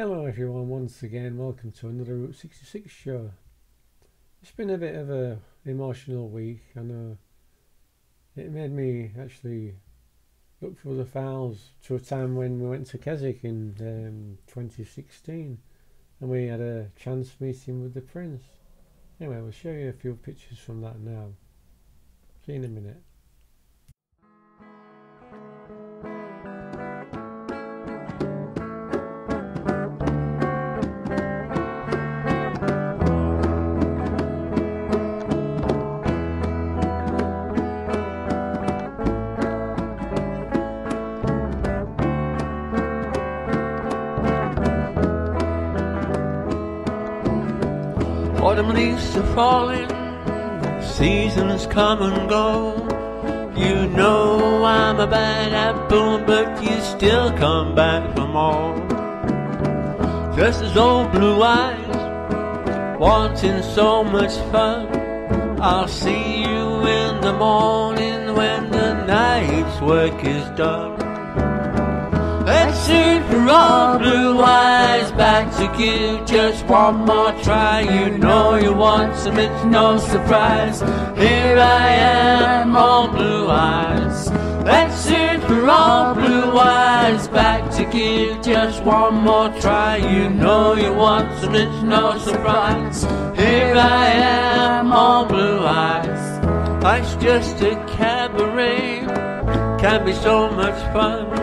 Hello everyone, once again, welcome to another Route 66 show. It's been a bit of a emotional week, I know. It made me actually look for the files to a time when we went to Keswick in um, 2016 and we had a chance meeting with the Prince. Anyway, we'll show you a few pictures from that now. See you in a minute. Autumn leaves are falling, seasons come and go. You know I'm a bad apple, but you still come back for more. Just as old blue eyes, wanting so much fun. I'll see you in the morning when the night's work is done. Let's shoot all blue eyes back to give just one more try. You know you want some, it's no surprise. Here I am, all blue eyes. Let's shoot for all blue eyes back to give just one more try. You know you want some, it's no surprise. Here I am, all blue eyes. Life's just a cabaret, can be so much fun.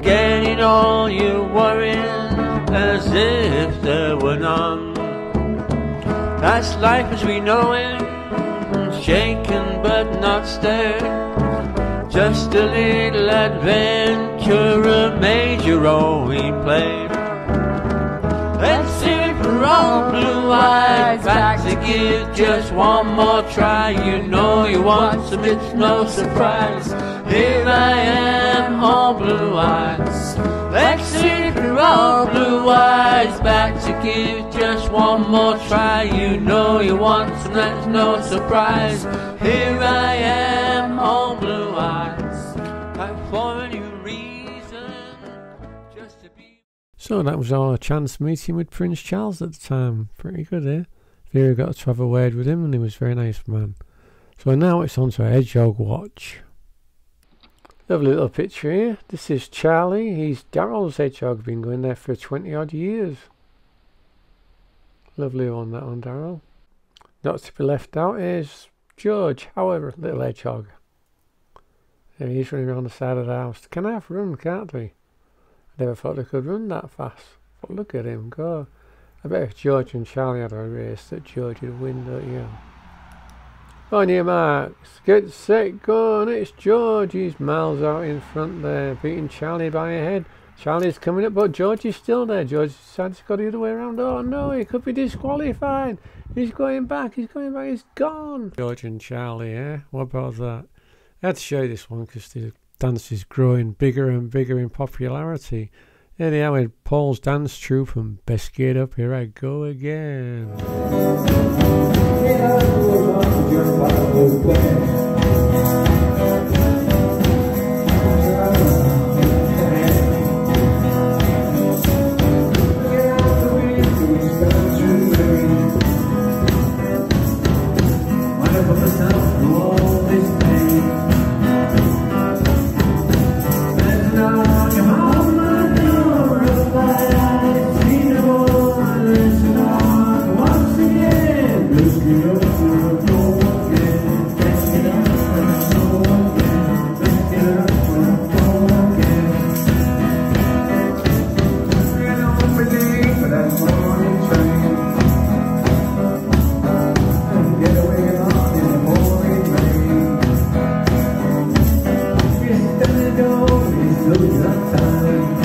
Forgetting all your worries as if there were none. That's life as we know it, shaken but not stirred. Just a little adventure, a major role we played. Let's see for all blue eyes back to give just one more try. You know you want some, it's no surprise. Here I am, all blue eyes. Let's see for all blue eyes back to give just one more try. You know you want some, that's no surprise. Here I am, all blue eyes. Back for a new reason, just to be. So that was our chance meeting with Prince Charles at the time. Pretty good, eh? Vera got to have a word with him and he was a very nice man. So now it's on to Hedgehog Watch. Lovely little picture here. This is Charlie. He's Daryl's hedgehog. Been going there for 20 odd years. Lovely one, that one, Daryl. Not to be left out is George, however, little hedgehog. There he is running around the side of the house. Can I have run, can't we? I never thought they could run that fast. But look at him go. I bet if George and Charlie had a race that George would win, don't you? On your marks, get set, go, on, it's George. He's miles out in front there, beating Charlie by a head. Charlie's coming up, but George is still there. George decided to go the other way around. Oh no, he could be disqualified. He's going back, he's going back, he's gone. George and Charlie, eh? What about that? I had to show you this one because the dance is growing bigger and bigger in popularity. Anyhow, with Paul's dance troupe and Best Get Up, here I go again. Once again, let's Amen.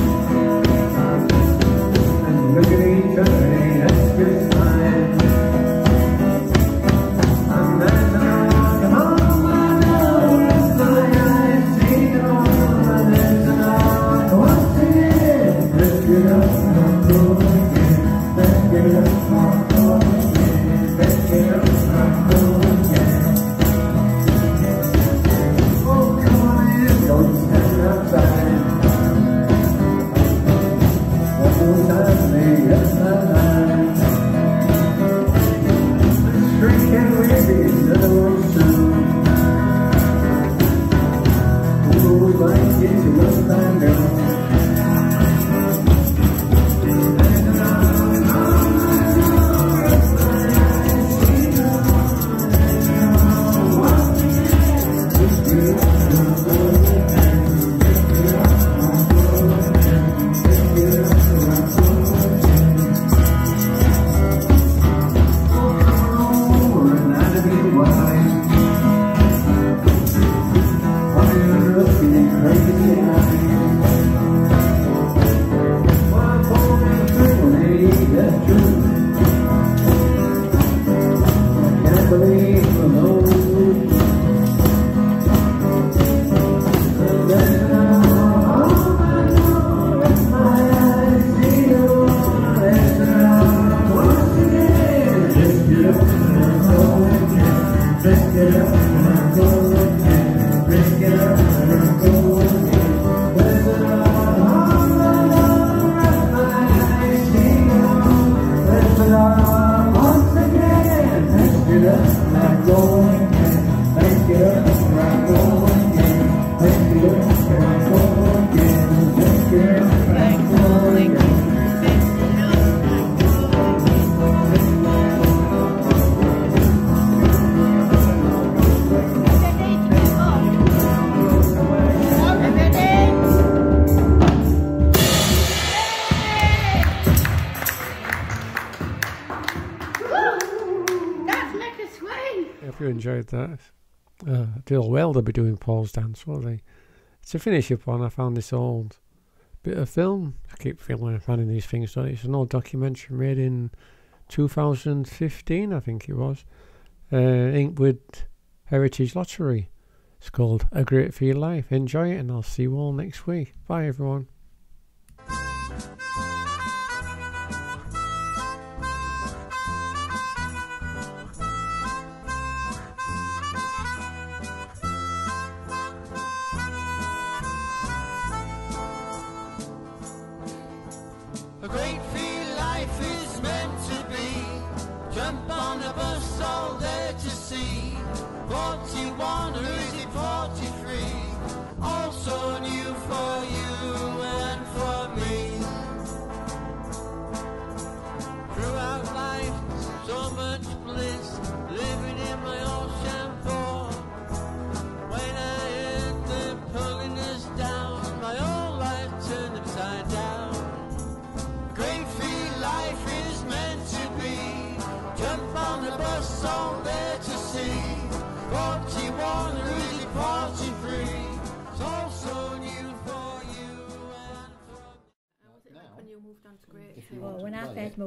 go and break it up. Enjoyed that. Uh, well they'll be doing Paul's dance, won't they? To finish up on, I found this old bit of film. I keep feeling finding these things. It's an old documentary made in 2015, I think it was, uh, Inkwood Heritage Lottery. It's called A Great Your Life. Enjoy it, and I'll see you all next week. Bye, everyone.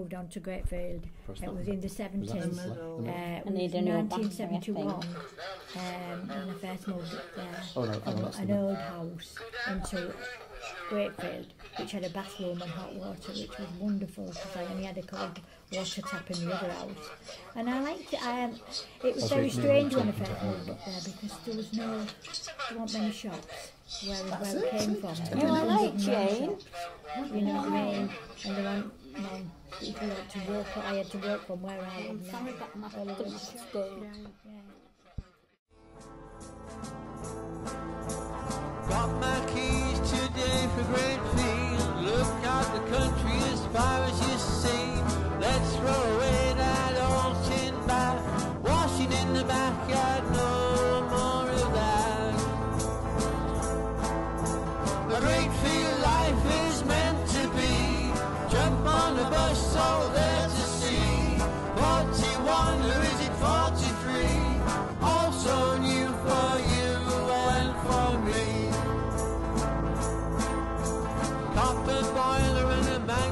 Moved on to Greatfield, it was in the 70s. Uh, it I was need a new bathroom, I 1971 um, think. I first moved up there. Oh, no, I an old house into Greatfield, which had a bathroom and hot water, which was wonderful because I only had a cold water tap in the other house. And I liked it. Um, it was Also, very strange when I top first the moved up there because there was no, there weren't many shops where, where it came from. There Oh, I like Jane. You know what I mean? And there weren't none. If you had to walk, I had to work from where I am now. Sorry, but my all the way to school. Yeah. Got my keys today for Great Field. Look out the country as far as you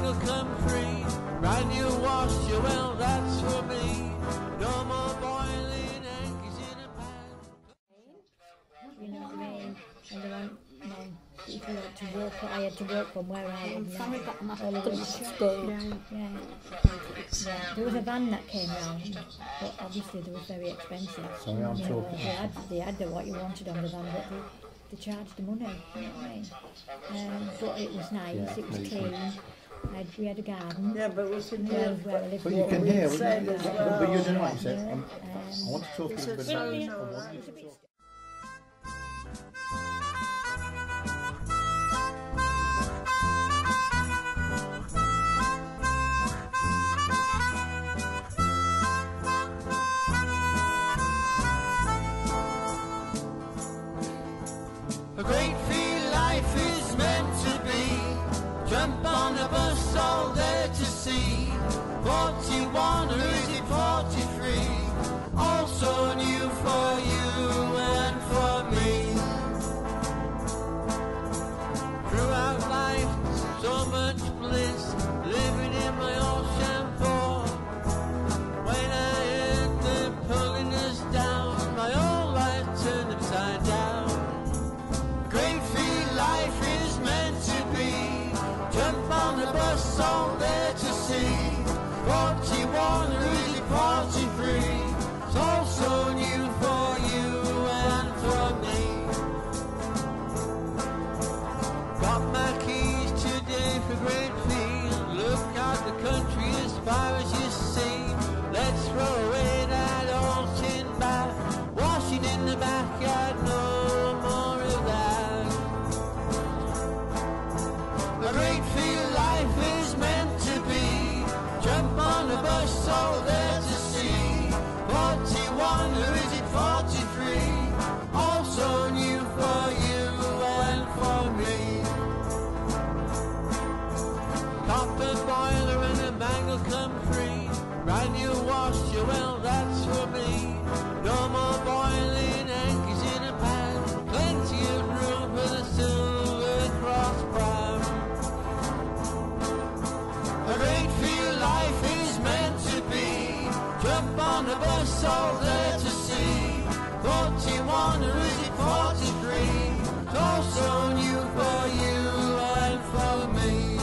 and a will come free. Brand new wash, you well, that's for me. No more boiling anchors in a pan. You know what I mean? And there weren't none. If you had to work, I had to walk from where I am now. Sorry, but my all the way to husband's school. Yeah. Yeah. There was a van that came round, but obviously they was very expensive. Sorry, I'm You know, talking. They had, they had the, what you wanted on the van, but they, they charged the money. You know what I mean? Um, but it was nice. Yeah, it was clean. I had, we had a garden. Yeah, but we can Where, hear. where I lived. But you can hear, said but, as but, well. but you're doing what you said. Um, I'm, I want to talk to you, a but phone, I want you so- to talk. Bus there to see. 41 or is it 43? It's all so new for you and for me.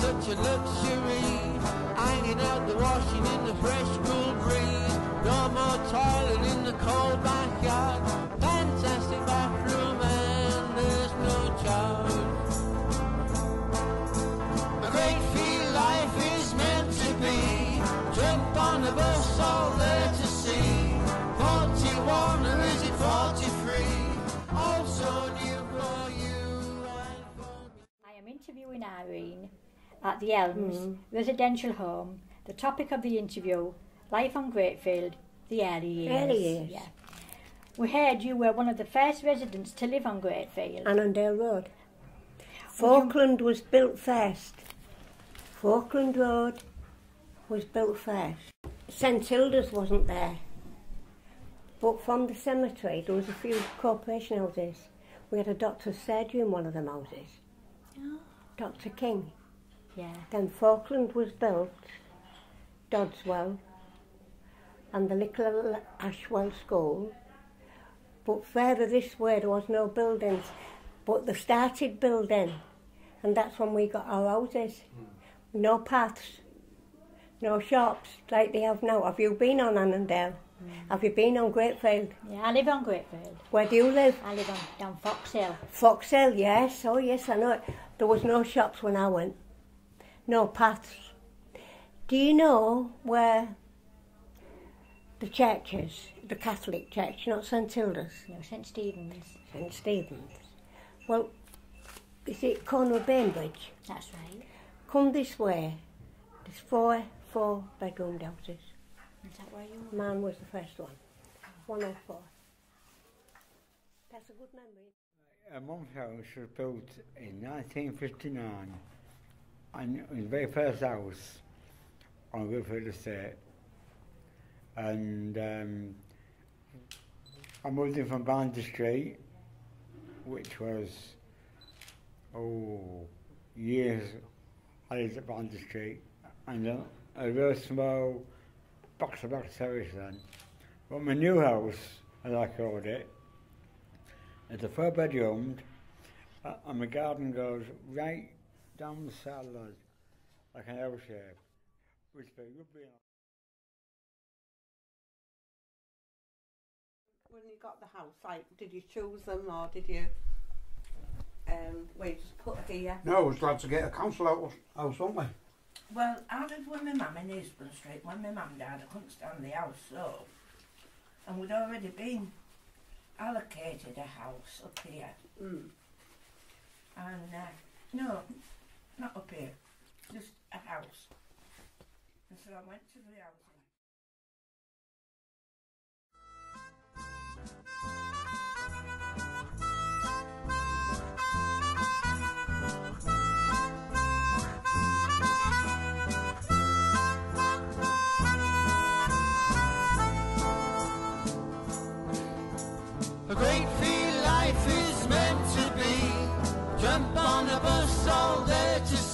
Such a luxury. Hanging out the washing in I am interviewing Irene at the Elms hmm. residential home. The topic of the interview: life on Greatfield, the early years. Early years. Yeah. We heard you were one of the first residents to live on Greatfield. Annandale Road. Falkland was built first. Falkland Road was built first. St Hilda's wasn't there. But from the cemetery, there was a few corporation houses. We had a doctor's surgery in one of them houses. Dr King. yeah. Then Falkland was built, Dodswell, and the little Ashwell School. But further this way there was no buildings. But they started building, and that's when we got our houses. Hmm. No paths, no shops like they have now. Have you been on Annandale? Mm. Have you been on Greatfield? Yeah, I live on Greatfield. Where do you live? I live on down Fox Hill. Foxhill, yes. Oh, yes, I know it. There was no shops when I went. No paths. Do you know where the church is? The Catholic church, not St Hilda's, No, St Stephen's. St Stephen's. Well, is it corner of Bainbridge? That's right. Come this way. There's four, four bedroom houses. Is that where you are? Mine was the first one. 104. That's a good memory. A mum's house was built in 1959 and it was the very first house on Wilford Estate. And um, I moved in from Barnsley Street, which was, oh, years I lived at Barnsley Street. And a, a very small box to box terrace then. But my new house, as I called it, it's a four bedroomed, uh, and my garden goes right down the side like, like an L shape, which they would be When you got the house, like, did you choose them or did you, um, well, you just put here? No, I was glad to get a council house, house weren't we? Well, I lived with my mum in Eastbourne Street. When my mum died, I couldn't stand the house, so. And we'd already been allocated a house up here. Mm. And, uh, no, not up here, just a house. And so I went to the house.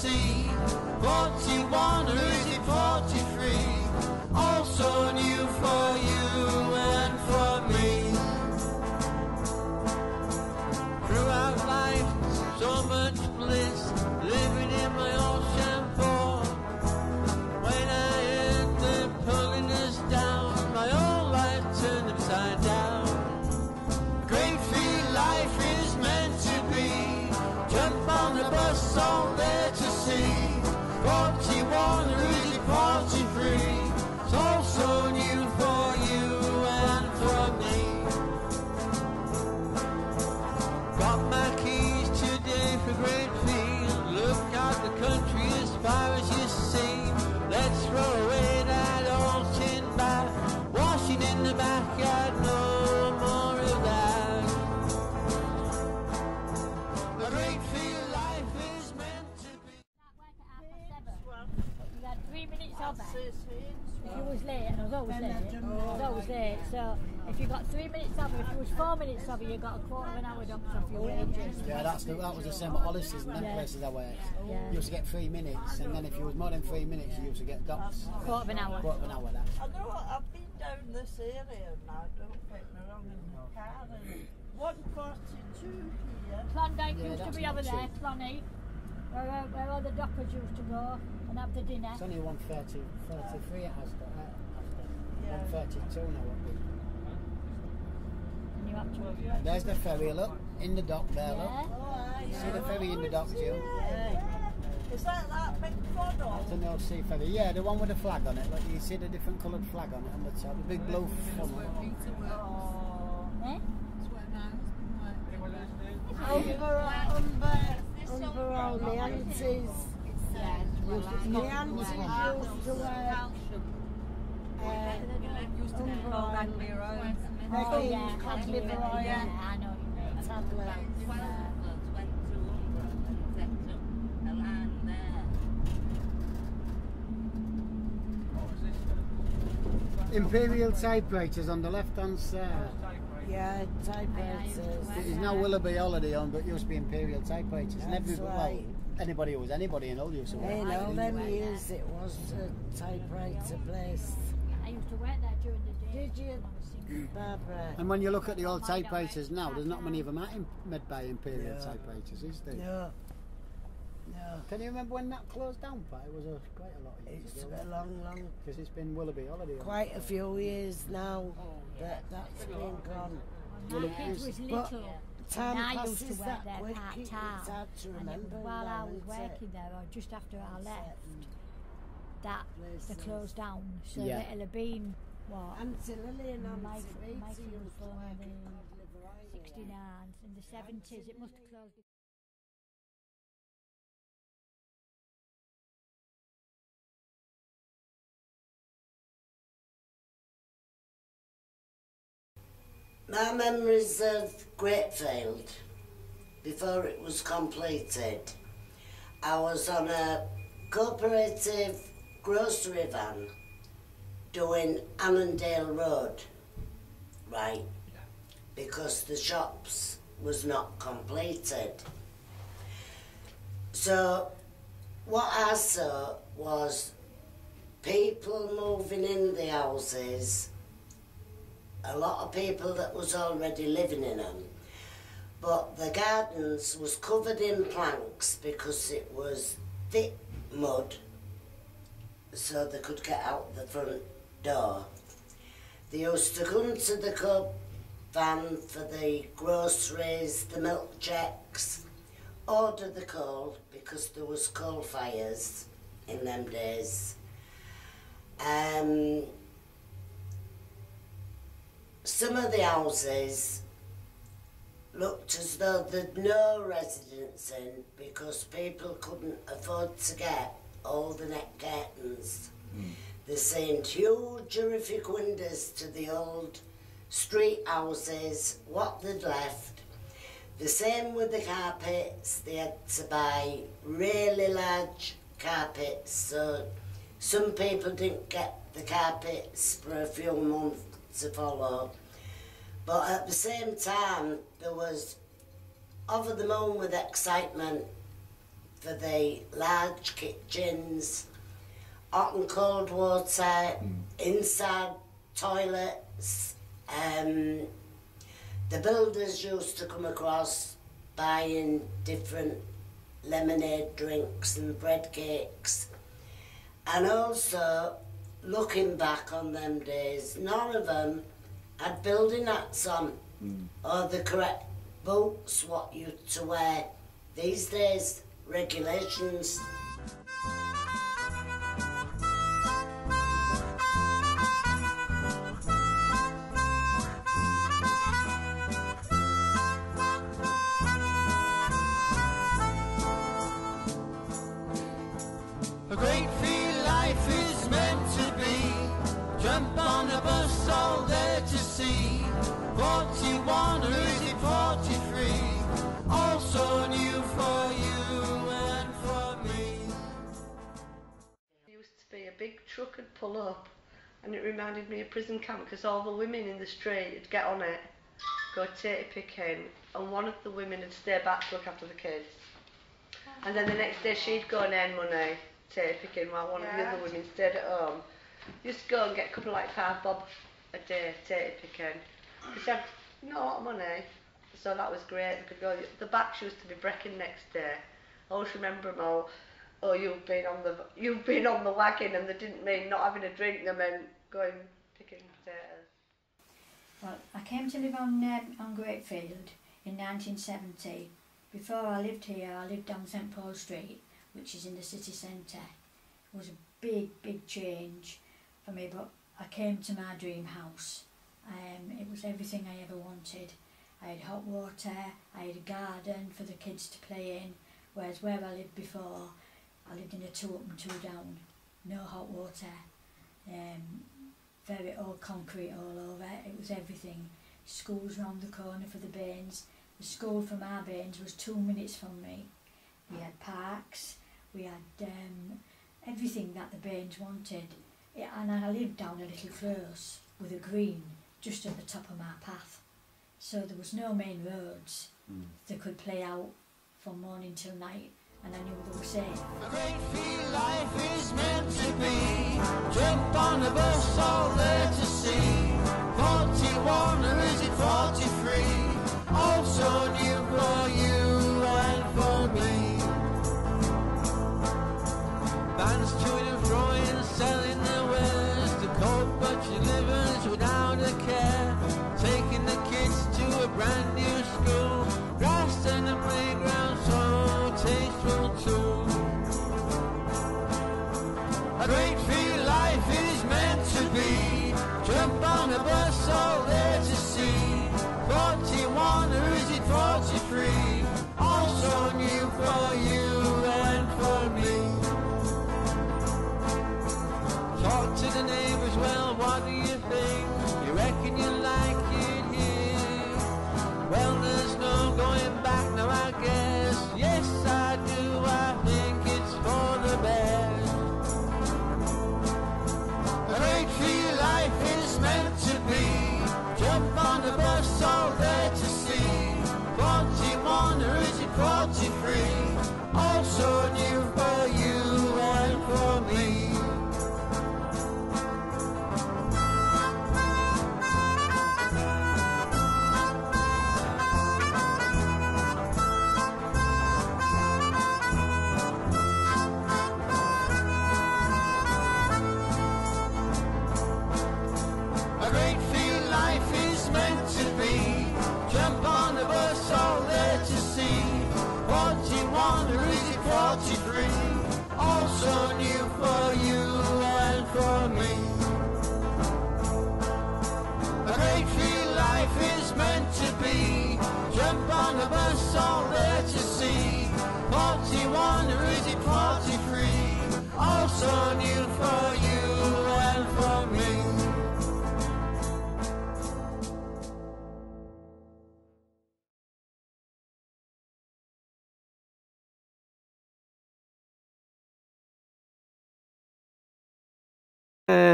There was late, and I was always late. I was always late, so If you got three minutes over, if it was four minutes over, you got a quarter of an hour docked off your wages. Yeah, that's the, that was the same at Hollis's and them Yeah. places I worked. Yeah. You used to get three minutes, and then if you was more than three minutes, you used to get docked. Quarter of an hour. Quarter of an hour. That. I know I've been down this area now, don't get me wrong, in the car. and 142 here. Klondike Yeah, used to be not over there, cheap. Clonny, where, where all the dockers used to go and have the dinner. It's only 130, 33 it has got. Uh, Yeah. 132 now. What be. And you have to. There's the ferry, look, in the dock there, look. Yeah. Oh, aye, See the ferry in the dock, Jill? Yeah, yeah. Is that that big funnel? It's an old sea ferry. Yeah, the one with the flag on it. Look, you see the different coloured flag on it on the top. The big blue funnel. Oh. Eh? My aunties used to wear uh, umber Oh, Becky, yeah, Cadley yeah, Boy, yeah, I know what you mean. tablets. Imperial typewriters on the left hand side. Yeah, typewriters. It is now Willoughby Holiday on, but it used to be Imperial typewriters. And That's every, right. well, anybody who was anybody in old used to In wear all it. them years it was a typewriter place. I used to work there during the day. Did you? when I was single. Barbara. And when you look at the old typewriters now, there's not many of them are im- made by Imperial Yeah. typewriters, is there? No. No. Can you remember when that closed down, Pat? It was a, quite a lot of years It's ago. a long, long, Because it's been Willoughby Holiday. quite a few years now oh, that that's been gone. When my kids was But little, time and I used to passes work that there quick, part time. hard to And it remember was while I was isn't it? working there, or just after I left, mm. that they Places. closed down. So Yeah. it'll have been what Auntie Lillian and Mike- Auntie Beatty Michael used was to born work in in Cadley Variety. 69 in the 70s. It must have closed. My memories of Greatfield, before it was completed, I was on a cooperative grocery van doing Annandale Road, right? Because the shops was not completed. So what I saw was people moving in the houses a lot of people that was already living in them. But the gardens was covered in planks because it was thick mud so they could get out the front door. They used to come to the cub van for the groceries, the milk checks, order the coal because there was coal fires in them days. Um, some of the houses looked as though there'd no residents in because people couldn't afford to get all the net curtains. Hmm. They sent huge horrific windows to the old street houses, what they'd left. The same with the carpets, they had to buy really large carpets, so some people didn't get the carpets for a few months to follow. But at the same time, there was over the moon with excitement for the large kitchens, hot and cold water, inside toilets. Um, the builders used to come across buying different lemonade drinks and bread cakes. And also, looking back on them days, none of them had building hats on hmm. or the correct boots what you to wear these days, regulations. Pull up and it reminded me of prison camp because all the women in the street would get on it, go tatey picking, and one of the women would stay back to look after the kids. And then the next day she'd go and earn money tatey picking while one of the other women stayed at home. Just go and get a couple of like five bob a day tatey picking. Because she had not a lot of money, so that was great. Could go. The back she was to be breaking next day. I always remember them all. Oh, you've been on the you've been on the wagon, and they didn't mean not having a drink. They meant going picking potatoes. Well, I came to live on um, on Greatfield in 1970. Before I lived here, I lived on St Paul Street, which is in the city centre. It was a big, big change for me, but I came to my dream house. Um, it was everything I ever wanted. I had hot water, I had a garden for the kids to play in, whereas where I lived before, I lived in a two up and two down, no hot water, um, very all concrete all over. It was everything. Schools round the corner for the Baines. The school from our Baines was two minutes from me. We had parks, we had um, everything that the Baines wanted. Yeah, and I lived down a little close with a green just at the top of my path. So there was no main roads. Mm. They could play out from morning till night and I knew they were safe. life is meant to be. Jump on a bus, all there to see. 41 or is it 43? Also new for you and for me. Bands to and froing, selling their wares to cope, but you livers without a care. Taking the kids to a brand new school. Grass and the playground A all there to see. 41 or is it 43?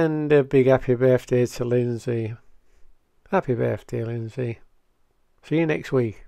And a big happy birthday to Lindsay. Happy birthday, Lindsay. See you next week.